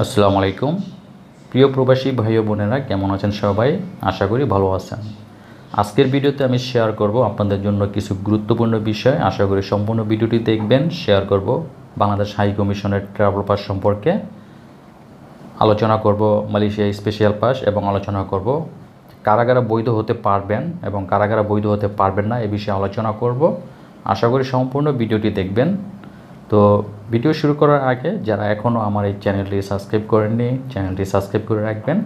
আসসালামু আলাইকুম। প্রিয় প্রবাসী ভাই বোনেরা, কেমন আছেন সবাই? আশা করি ভালো আছেন। আজকের ভিডিওতে আমি শেয়ার করব আপনাদের জন্য কিছু গুরুত্বপূর্ণ বিষয়। আশা করি সম্পূর্ণ ভিডিওটি দেখবেন, শেয়ার করব বাংলাদেশ হাই কমিশনের ট্রাভেল পাস সম্পর্কে। আলোচনা করব মালয়েশিয়া স্পেশাল পাস এবং আলোচনা করব কারা কারা বৈধ হতে পারবেন এবং কারা কারা বৈধ হতে পারবেন না এ বিষয়ে আলোচনা করব। আশা করি সম্পূর্ণ ভিডিওটি দেখবেন। তো ভিডিও শুরু করার আগে যারা এখনও আমার এই চ্যানেলটি সাবস্ক্রাইব করেননি, চ্যানেলটি সাবস্ক্রাইব করে রাখবেন।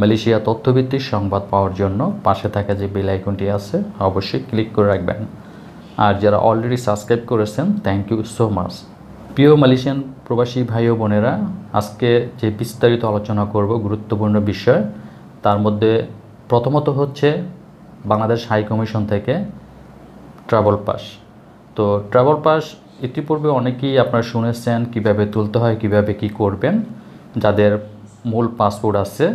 মালয়েশিয়া তথ্যভিত্তিক সংবাদ পাওয়ার জন্য পাশে থাকা যে বেল আইকনটি আছে, অবশ্যই ক্লিক করে রাখবেন। আর যারা অলরেডি সাবস্ক্রাইব করেছেন থ্যাংক ইউ সো মাচ প্রিয় মালয়েশিয়ান প্রবাসী ভাই ও বোনেরা, আজকে যে বিস্তারিত আলোচনা করব গুরুত্বপূর্ণ বিষয়, তার মধ্যে প্রথমত হচ্ছে বাংলাদেশ হাই কমিশন থেকে ট্রাভেল পাস তো ট্রাভেল পাস ইতিপূর্বে অনেকেই আপনারা শুনেছেন কীভাবে তুলতে হয়, কীভাবে কি করবেন, যাদের মূল পাসপোর্ট আছে।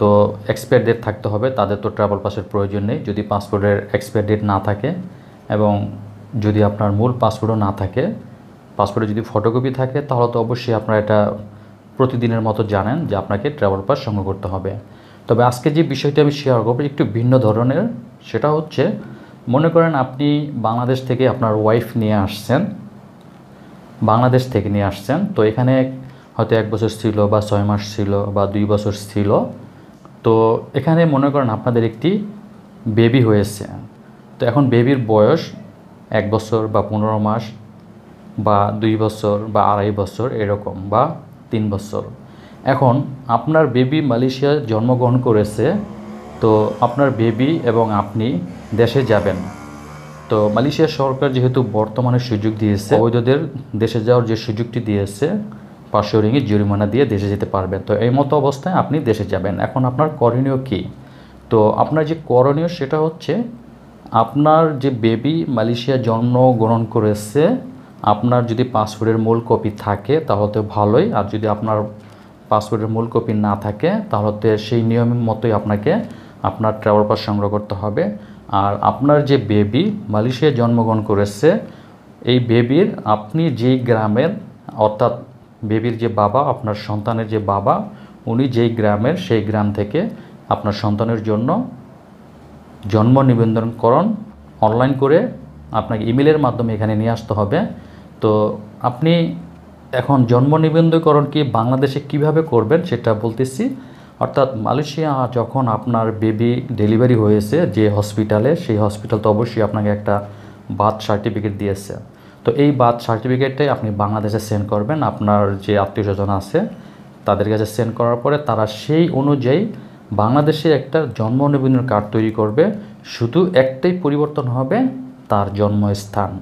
তো এক্সপায়ার ডেট থাকতে হবে, তাদের তো ট্রাভেল পাসের প্রয়োজন নেই। যদি পাসপোর্টের এক্সপায়ার ডেট না থাকে এবং যদি আপনার মূল পাসপোর্টও না থাকে, পাসপোর্টে যদি ফটোকপি থাকে, তাহলে তো অবশ্যই আপনারা এটা প্রতিদিনের মতো জানেন যে আপনাকে ট্রাভেল পাস সংগ্রহ করতে হবে। তবে আজকে যে বিষয়টি আমি শেয়ার করব, একটু ভিন্ন ধরনের, সেটা হচ্ছে মনে করেন আপনি বাংলাদেশ থেকে আপনার ওয়াইফ নিয়ে আসছেন, বাংলাদেশ থেকে নিয়ে আসছেন, তো এখানে হয়তো এক বছর ছিল বা ছয় মাস ছিল বা দুই বছর ছিল, তো এখানে মনে করেন আপনাদের একটি বেবি হয়েছে। তো এখন বেবির বয়স এক বছর বা পনেরো মাস বা দুই বছর বা আড়াই বছর এরকম বা তিন বছর। এখন আপনার বেবি মালয়েশিয়ায় জন্মগ্রহণ করেছে তো আপনার বেবি এবং আপনি দেশে যাবেন। তো মালয়েশিয়া সরকার যেহেতু বর্তমানে সুযোগ দিয়েছে অবৈধদের দেশে যাওয়ার যে সুযোগটি দিয়েছে, পাঁচশো রিঙ্গিত জরিমানা দিয়ে দেশে যেতে পারবেন। তো এই মতো অবস্থায় আপনি দেশে যাবেন। এখন আপনার করণীয় কী? তো আপনার যে করণীয় সেটা হচ্ছে, আপনার যে বেবি মালয়েশিয়া জন্মগ্রহণ করেছে, আপনার যদি পাসপোর্টের মূল কপি থাকে, তাহলে তো ভালোই। আর যদি আপনার পাসপোর্টের মূল কপি না থাকে, তাহলে সেই নিয়মের মতোই আপনাকে আপনার ট্রাভেল পাস সংগ্রহ করতে হবে। আর আপনার যে বেবি মালয়েশিয়ায় জন্মগ্রহণ করেছে, এই বেবির আপনি যেই গ্রামের, অর্থাৎ বেবির যে বাবা, আপনার সন্তানের যে বাবা, উনি যেই গ্রামের, সেই গ্রাম থেকে আপনার সন্তানের জন্য জন্ম নিবন্ধনকরণ অনলাইন করে আপনাকে ইমেলের মাধ্যমে এখানে নিয়ে আসতে হবে। তো আপনি এখন জন্ম নিবন্ধকরণ কি বাংলাদেশে কীভাবে করবেন সেটা বলতেছি। অর্থাৎ মালয়েশিয়া যখন আপনার বেবি ডেলিভারি হয়েছে যে হসপিটালে, সেই হসপিটাল তো অবশ্যই আপনাকে একটা বার্থ সার্টিফিকেট দিয়েছে। তো এই বার্থ সার্টিফিকেটটাই আপনি বাংলাদেশে সেন্ড করবেন। আপনার যে আত্মীয় স্বজন আছে, তাদের কাছে সেন্ড করার পরে তারা সেই অনুযায়ী বাংলাদেশে একটা জন্ম নিবন্ধন কার্ড তৈরি করবে। শুধু একটাই পরিবর্তন হবে, তার জন্মস্থান।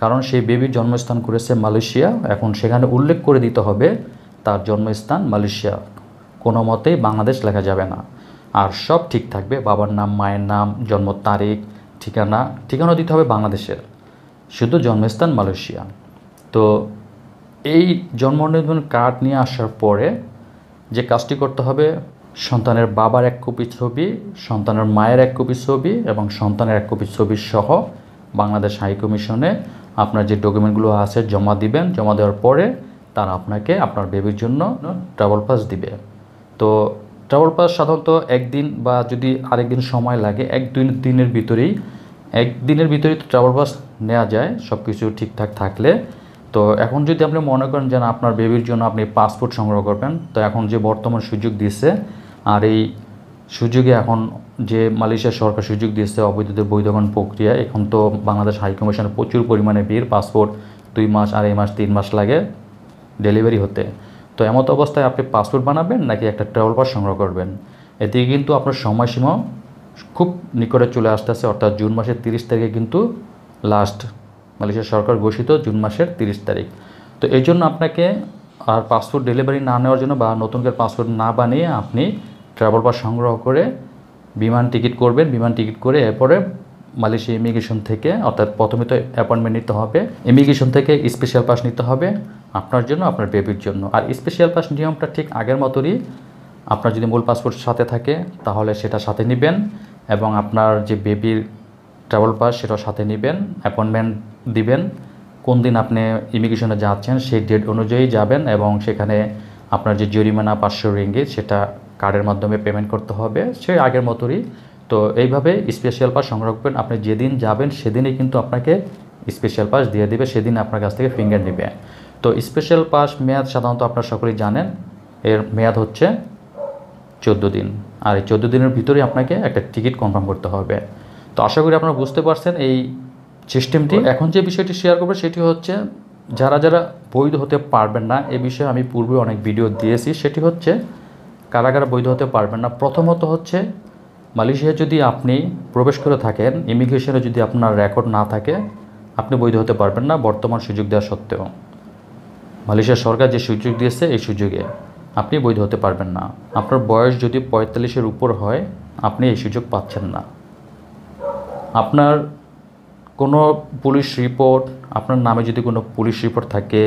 কারণ সেই বেবির জন্মস্থান করেছে মালয়েশিয়া। এখন সেখানে উল্লেখ করে দিতে হবে, তার জন্মস্থান মালয়েশিয়া। কোনো মতেই বাংলাদেশ লেখা যাবে না। আর সব ঠিক থাকবে। বাবার নাম, মায়ের নাম, জন্ম তারিখ, ঠিকানা ঠিকানা দিতে হবে বাংলাদেশের। শুধু জন্মস্থান মালয়েশিয়া। তো এই জন্ম নিবন্ধন কার্ড নিয়ে আসার পরে যে কাজটি করতে হবে, সন্তানের বাবার এক কপি ছবি, সন্তানের মায়ের এক কপি ছবি এবং সন্তানের এক কপি ছবি সহ বাংলাদেশ হাই কমিশনে আপনার যে ডকুমেন্টগুলো আছে জমা দিবেন, জমা দেওয়ার পরে তারা আপনাকে আপনার বেবির জন্য ট্রাভেল পাস দিবে। তো ট্রাভেল পাস সাধারণত একদিন বা যদি আরেকদিন সময় লাগে, এক দুই দিনের ভিতরেই একদিনের ভিতরেই তো ট্রাভেল পাস নেওয়া যায় সব কিছু ঠিকঠাক থাকলে। তো এখন যদি আপনি মনে করেন যে না, আপনার বেবির জন্য আপনি পাসপোর্ট সংগ্রহ করবেন, তো এখন যে বর্তমান সুযোগ দিচ্ছে আর এই সুযোগে এখন যে মালয়েশিয়া সরকার সুযোগ দিয়েছে অবৈধদের বৈধকরণ প্রক্রিয়া, এখন তো বাংলাদেশ হাই কমিশনে প্রচুর পরিমাণে ভিড় পাসপোর্ট দুই মাস আড়াই মাস তিন মাস লাগে ডেলিভারি হতে। তো এমত অবস্থায় আপনি পাসপোর্ট বানাবেন নাকি একটা ট্রাভেল পাস সংগ্রহ করবেন? এদিকে কিন্তু আপনার সময়সীমা খুব নিকটে চলে আসতেছে, অর্থাৎ জুন মাসের তিরিশ তারিখে কিন্তু লাস্ট মালয়েশিয়া সরকার ঘোষিত জুন মাসের তিরিশ তারিখ। তো এই জন্য আপনাকে আর পাসপোর্ট ডেলিভারি না নেওয়ার জন্য বা নতুন করে পাসপোর্ট না বানিয়ে আপনি ট্রাভেল পাস সংগ্রহ করে বিমান টিকিট করবেন। বিমান টিকিট করে এরপরে মালয়েশিয়া ইমিগ্রেশন থেকে, অর্থাৎ প্রথমে তো অ্যাপয়েন্টমেন্ট নিতে হবে ইমিগ্রেশন থেকে স্পেশাল পাস নিতে হবে। আপনার জন্য, আপনার বেবির জন্য। আর স্পেশাল পাস নিয়মটা ঠিক আগের মতোই আপনার যদি মূল পাসপোর্ট সাথে থাকে, তাহলে সেটা সাথে নেবেন এবং আপনার যে বেবির ট্রাভেল পাস সেটাও সাথে নেবেন অ্যাপয়েন্টমেন্ট দিবেন। কোন দিন আপনি ইমিগ্রেশনে যাচ্ছেন, সেই ডেট অনুযায়ী যাবেন এবং সেখানে আপনার যে জরিমানা পাঁচশো রিঙ্গিত সেটা কার্ডের মাধ্যমে পেমেন্ট করতে হবে। সে আগের মতোই তো এইভাবে স্পেশাল পাস সংগ্রহ করবেন। আপনি যেদিন যাবেন, সেদিনই কিন্তু আপনাকে স্পেশাল পাস দিয়ে দেবে, সেদিন আপনার কাছ থেকে ফিঙ্গার নেবে। তো স্পেশাল পাস মেয়াদ সাধারণত আপনারা সকলেই জানেন। এর মেয়াদ হচ্ছে চোদ্দ দিন। আর এই চোদ্দ দিনের ভিতরেই আপনাকে একটা টিকিট কনফার্ম করতে হবে। তো আশা করি আপনারা বুঝতে পারছেন এই সিস্টেমটি এখন যে বিষয়টি শেয়ার করব সেটি হচ্ছে যারা যারা বৈধ হতে পারবেন না এ বিষয়ে আমি পূর্বে অনেক ভিডিও দিয়েছি। সেটি হচ্ছে কারা কারা বৈধ হতে পারবেন না প্রথমত হচ্ছে মালয়েশিয়ায় যদি আপনি প্রবেশ করে থাকেন ইমিগ্রেশনে যদি আপনার রেকর্ড না থাকে আপনি বৈধ হতে পারবেন না বর্তমান সুযোগ দেওয়া সত্ত্বেও। মালয়েশিয়া সরকার যে সুযোগ দিয়েছে, এই সুযোগে আপনি বৈধ হতে পারবেন না। আপনার বয়স যদি পঁয়তাল্লিশের উপর হয়, আপনি এই সুযোগ পাচ্ছেন না। আপনার কোনো পুলিশ রিপোর্ট, আপনার নামে যদি কোনো পুলিশ রিপোর্ট থাকে,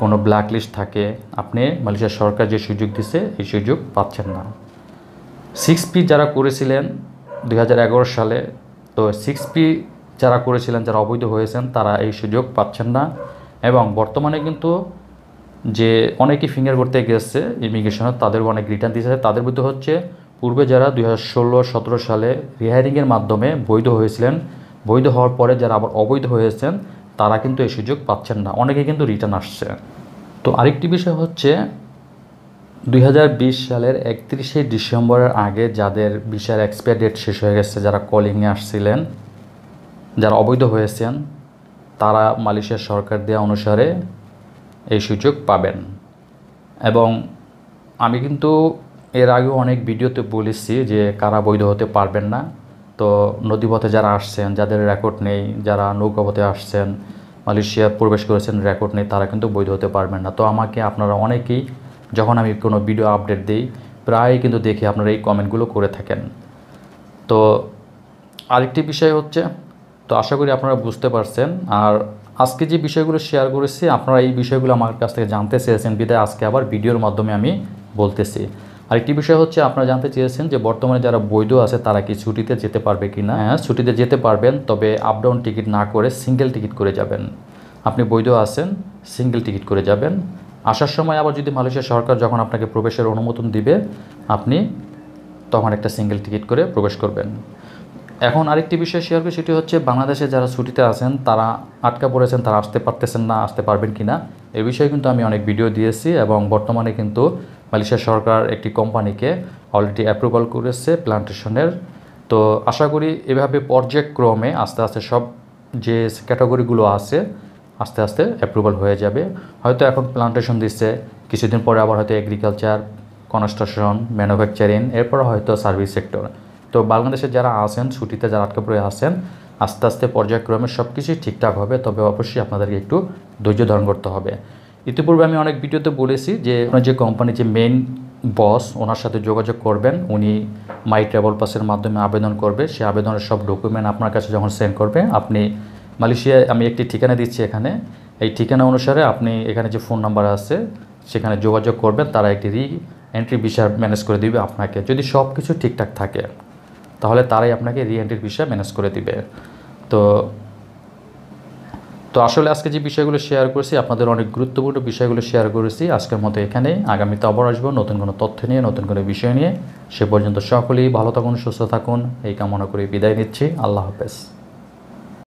কোনো ব্ল্যাক লিস্ট থাকে, আপনি মালয়েশিয়া সরকার যে সুযোগ দিছে এই সুযোগ পাচ্ছেন না। সিক্স পি যারা করেছিলেন দু হাজার এগারো সালে, তো সিক্স পি যারা করেছিলেন, যারা অবৈধ হয়েছেন, তারা এই সুযোগ পাচ্ছেন না। এবং বর্তমানে কিন্তু যে অনেকেই ফিঙ্গার করতে গেছে ইমিগ্রেশনে তাদেরও অনেক রিটার্ন দিয়েছে। তাদের মধ্যে হচ্ছে পূর্বে যারা দুই হাজার ষোলো, সতেরো সালে রিহায়ারিংয়ের মাধ্যমে বৈধ হয়েছিলেন, বৈধ হওয়ার পরে যারা আবার অবৈধ হয়েছেন, তারা কিন্তু এই সুযোগ পাচ্ছেন না। অনেকে কিন্তু রিটার্ন আসছে। তো আরেকটি বিষয় হচ্ছে দুই হাজার বিশ সালের একত্রিশে ডিসেম্বরের আগে যাদের ভিসার এক্সপায়ার ডেট শেষ হয়ে গেছে, যারা কলিংয়ে আসছিলেন, যারা অবৈধ হয়েছেন তারা মালয়েশিয়ার সরকার দেওয়া অনুসারে এই সুযোগ পাবেন। এবং আমি কিন্তু এর আগেও অনেক ভিডিওতে বলেছি যে কারা বৈধ হতে পারবেন না। তো নদীপথে যারা আসছেন, যাদের রেকর্ড নেই, যারা নৌকাপথে আসছেন মালয়েশিয়া প্রবেশ করেছেন রেকর্ড নেই, তারা কিন্তু বৈধ হতে পারবেন না। তো আমাকে আপনারা অনেকেই, যখন আমি কোনো ভিডিও আপডেট দিই প্রায় কিন্তু দেখি আপনারা এই কমেন্টগুলো করে থাকেন। তো আরেকটি বিষয় হচ্ছে তো আশা করি আপনারা বুঝতে পারছেন। আর আজকে যে বিষয়গুলো শেয়ার করেছি, আপনারা এই বিষয়গুলো আমার কাছ থেকে জানতে চেয়েছেন। বিদায়, আজকে আবার ভিডিওর মাধ্যমে আমি বলতেছি। আরেকটি বিষয় হচ্ছে, আপনারা জানতে চেয়েছেন যে বর্তমানে যারা বৈধ আছে, তারা কি ছুটিতে যেতে পারবে কি না হ্যাঁ ছুটিতে যেতে পারবেন, তবে আপ ডাউন টিকিট না করে সিঙ্গেল টিকিট করে যাবেন। আপনি বৈধ আছেন সিঙ্গেল টিকিট করে যাবেন। আসার সময় আবার যদি মালয়েশিয়া সরকার যখন আপনাকে প্রবেশের অনুমোদন দিবে, আপনি তখন একটা সিঙ্গেল টিকিট করে প্রবেশ করবেন। এখন আরেকটি বিষয় শেয়ার করি, সেটি হচ্ছে বাংলাদেশে যারা ছুটিতে আছেন, তারা আটকা পড়েছেন, তারা আসতে পারতেছেন না, আসতে পারবেন কি না এ বিষয়ে কিন্তু আমি অনেক ভিডিও দিয়েছি এবং বর্তমানে কিন্তু মালয়েশিয়া সরকার একটি কোম্পানিকে অলরেডি অ্যাপ্রুভাল করেছে প্লান্টেশনের তো আশা করি এভাবে পর্যায়ক্রমে আস্তে আস্তে সব যে ক্যাটাগরিগুলো আছে, আস্তে আস্তে অ্যাপ্রুভাল হয়ে যাবে। হয়তো এখন প্লান্টেশন দিচ্ছে, কিছুদিন পরে আবার হয়তো এগ্রিকালচার কনস্ট্রাকশন ম্যানুফ্যাকচারিং এরপর হয়তো সার্ভিস সেক্টর তো বাংলাদেশে যারা আছেন, ছুটিতে যারা আটকে পড়ে আছেন, আস্তে আস্তে পর্যায়ক্রমে সব কিছুই ঠিকঠাক হবে, তবে অবশ্যই আপনাদেরকে একটু ধৈর্য ধারণ করতে হবে। ইতিপূর্বে আমি অনেক ভিডিওতে বলেছি যে আপনার যে কোম্পানি যে মেইন বস ওনার সাথে যোগাযোগ করবেন, উনি মাই ট্রাভেল পাসের মাধ্যমে আবেদন করবে, সে আবেদনের সব ডকুমেন্ট আপনার কাছে যখন সেন্ড করবে, আপনি মালয়েশিয়ায় আমি একটি ঠিকানা দিচ্ছি এখানে, এই ঠিকানা অনুসারে আপনি এখানে যে ফোন নাম্বার আছে, সেখানে যোগাযোগ করবেন, তারা একটি রি এন্ট্রি বিষয় ম্যানেজ করে দিবে আপনাকে, যদি সব কিছু ঠিকঠাক থাকে। তাহলে তারাই আপনাকে রিএন্ট্রির বিষয়ে ম্যানেজ করে দিবে। তো তো আসলে আজকে যে বিষয়গুলো শেয়ার করেছি, আপনাদের অনেক গুরুত্বপূর্ণ বিষয়গুলো শেয়ার করেছি। আজকের মতো এখানে। আগামীতে আবার আসব নতুন কোনো তথ্য নিয়ে, নতুন কোনো বিষয় নিয়ে। সে পর্যন্ত সকলেই ভালো থাকুন, সুস্থ থাকুন। এই কামনা করে বিদায় নিচ্ছি। আল্লাহ হাফেজ।